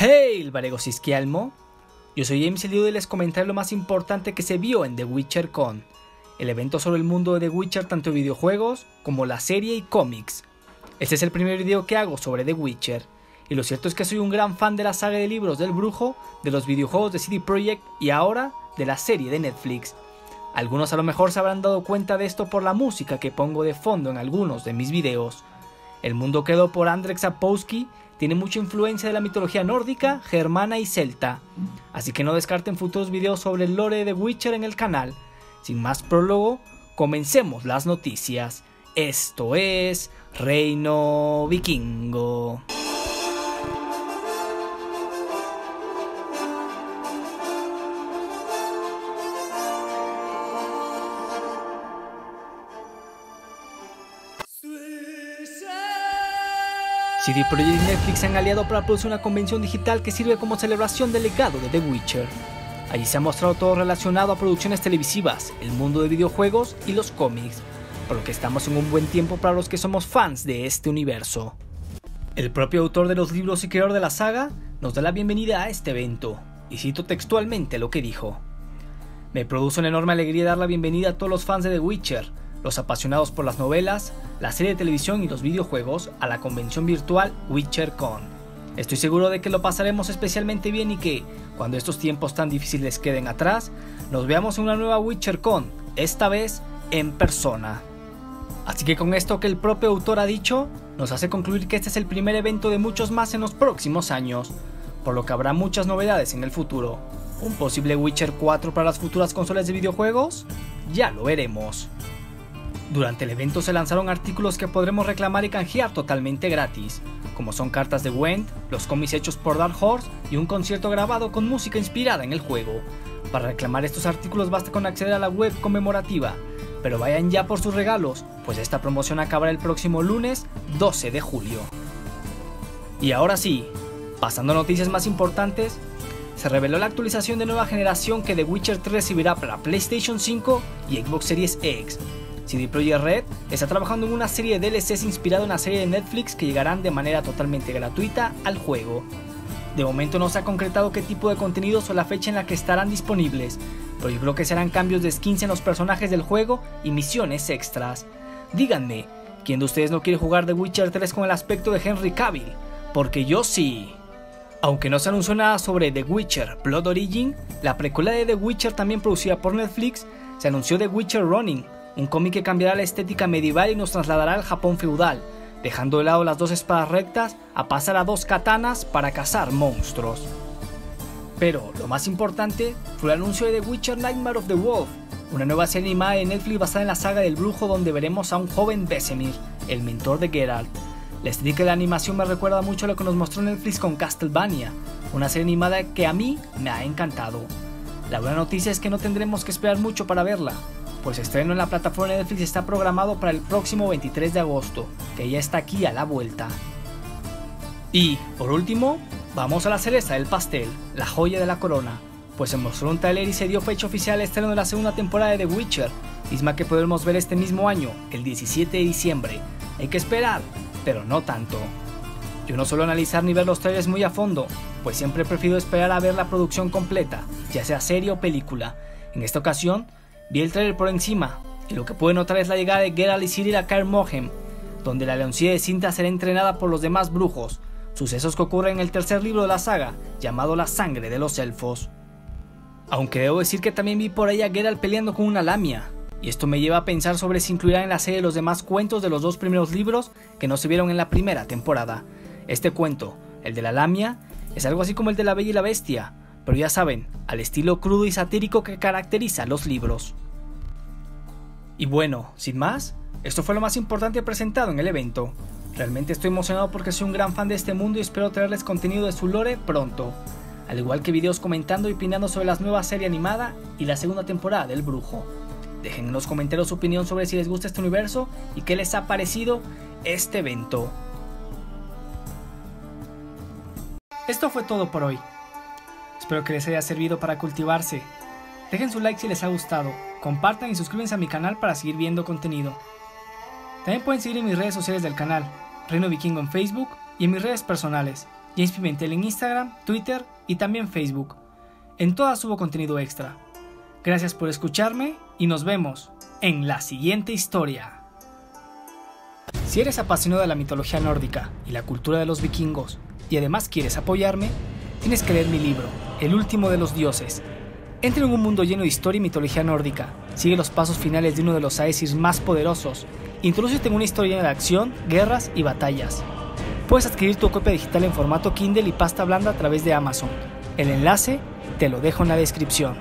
Hey, el Varego Sisquialmo. Yo soy James Elio y les comentaré lo más importante que se vio en The Witcher Con, el evento sobre el mundo de The Witcher tanto videojuegos como la serie y cómics. Este es el primer video que hago sobre The Witcher, y lo cierto es que soy un gran fan de la saga de libros del brujo, de los videojuegos de CD Projekt y ahora de la serie de Netflix. Algunos a lo mejor se habrán dado cuenta de esto por la música que pongo de fondo en algunos de mis videos. El mundo quedó por Andrzej Sapkowski tiene mucha influencia de la mitología nórdica, germana y celta, así que no descarten futuros videos sobre el lore de Witcher en el canal. Sin más prólogo, comencemos las noticias. Esto es Reino Vikingo. CD Projekt y Netflix han aliado para producir una convención digital que sirve como celebración del legado de The Witcher. Allí se ha mostrado todo relacionado a producciones televisivas, el mundo de videojuegos y los cómics, por lo que estamos en un buen tiempo para los que somos fans de este universo. El propio autor de los libros y creador de la saga nos da la bienvenida a este evento, y cito textualmente lo que dijo. Me produce una enorme alegría dar la bienvenida a todos los fans de The Witcher, los apasionados por las novelas, la serie de televisión y los videojuegos a la convención virtual WitcherCon. Estoy seguro de que lo pasaremos especialmente bien y que, cuando estos tiempos tan difíciles queden atrás, nos veamos en una nueva WitcherCon, esta vez en persona. Así que con esto que el propio autor ha dicho, nos hace concluir que este es el primer evento de muchos más en los próximos años, por lo que habrá muchas novedades en el futuro. ¿Un posible Witcher 4 para las futuras consolas de videojuegos? Ya lo veremos. Durante el evento se lanzaron artículos que podremos reclamar y canjear totalmente gratis, como son cartas de Wend, los cómics hechos por Dark Horse y un concierto grabado con música inspirada en el juego. Para reclamar estos artículos basta con acceder a la web conmemorativa, pero vayan ya por sus regalos, pues esta promoción acabará el próximo lunes 12 de julio. Y ahora sí, pasando a noticias más importantes, se reveló la actualización de nueva generación que The Witcher 3 recibirá para PlayStation 5 y Xbox Series X, CD Projekt Red está trabajando en una serie de DLCs inspirado en la serie de Netflix que llegarán de manera totalmente gratuita al juego. De momento no se ha concretado qué tipo de contenidos o la fecha en la que estarán disponibles, pero yo creo que serán cambios de skins en los personajes del juego y misiones extras. Díganme, ¿quién de ustedes no quiere jugar The Witcher 3 con el aspecto de Henry Cavill? Porque yo sí. Aunque no se anunció nada sobre The Witcher Blood Origin, la precuela de The Witcher también producida por Netflix, se anunció The Witcher Running, un cómic que cambiará la estética medieval y nos trasladará al Japón feudal, dejando de lado las dos espadas rectas a pasar a dos katanas para cazar monstruos. Pero lo más importante fue el anuncio de The Witcher Nightmare of the Wolf, una nueva serie animada de Netflix basada en la saga del brujo donde veremos a un joven Vesemir, el mentor de Geralt. La estética de la animación me recuerda mucho a lo que nos mostró Netflix con Castlevania, una serie animada que a mí me ha encantado. La buena noticia es que no tendremos que esperar mucho para verla, pues estreno en la plataforma de Netflix está programado para el próximo 23 de agosto, que ya está aquí a la vuelta. Y, por último, vamos a la cereza del pastel, la joya de la corona, pues se mostró un trailer y se dio fecha oficial al estreno de la segunda temporada de The Witcher, misma que podremos ver este mismo año, el 17 de diciembre. Hay que esperar, pero no tanto. Yo no suelo analizar ni ver los trailers muy a fondo, pues siempre prefiero esperar a ver la producción completa, ya sea serie o película. En esta ocasión, Vi el trailer por encima, y lo que pude notar es la llegada de Geralt y Ciri a Kaer Mohem, donde la leoncilla de cinta será entrenada por los demás brujos, sucesos que ocurren en el tercer libro de la saga, llamado La sangre de los elfos. Aunque debo decir que también vi por ahí a Geralt peleando con una lamia, y esto me lleva a pensar sobre si incluirán en la serie los demás cuentos de los dos primeros libros que no se vieron en la primera temporada. Este cuento, el de la lamia, es algo así como el de la Bella y la Bestia, pero ya saben, al estilo crudo y satírico que caracteriza los libros. Y bueno, sin más, esto fue lo más importante presentado en el evento. Realmente estoy emocionado porque soy un gran fan de este mundo y espero traerles contenido de su lore pronto, al igual que videos comentando y opinando sobre la nueva serie animada y la segunda temporada del Brujo. Dejen en los comentarios su opinión sobre si les gusta este universo y qué les ha parecido este evento. Esto fue todo por hoy. Espero que les haya servido para cultivarse. Dejen su like si les ha gustado, compartan y suscríbanse a mi canal para seguir viendo contenido. También pueden seguir en mis redes sociales del canal, Reino Vikingo en Facebook y en mis redes personales, James Pimentel en Instagram, Twitter y también Facebook. En todas subo contenido extra. Gracias por escucharme y nos vemos en la siguiente historia. Si eres apasionado de la mitología nórdica y la cultura de los vikingos y además quieres apoyarme, tienes que leer mi libro, El último de los dioses. Entra en un mundo lleno de historia y mitología nórdica, sigue los pasos finales de uno de los Aesir más poderosos, introdúcete en una historia de acción, guerras y batallas. Puedes adquirir tu copia digital en formato Kindle y pasta blanda a través de Amazon. El enlace te lo dejo en la descripción.